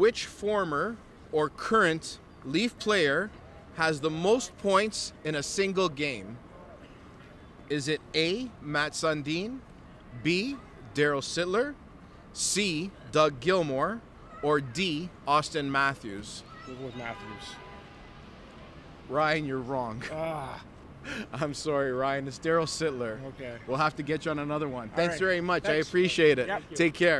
which former or current Leaf player has the most points in a single game? Is it A. Matt Sundin, B. Darryl Sittler, C. Doug Gilmour, or D. Auston Matthews? We'll with Matthews. Ryan, you're wrong. Ah, I'm sorry, Ryan. It's Darryl Sittler. okay. We'll have to get you on another one. Thanks right. very much. I appreciate it. Yep. Take care.